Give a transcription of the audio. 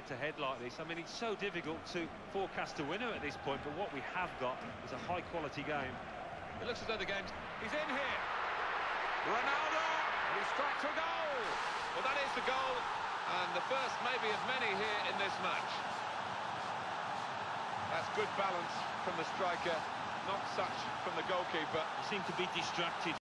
head-to-head like this. I mean, it's so difficult to forecast a winner at this point, but what we have got is a high-quality game. It looks as though the game's... He's in here! Ronaldo! He strikes a goal! Well, that is the goal, and the first maybe of many here in this match. That's good balance from the striker, not such from the goalkeeper. He seemed to be distracted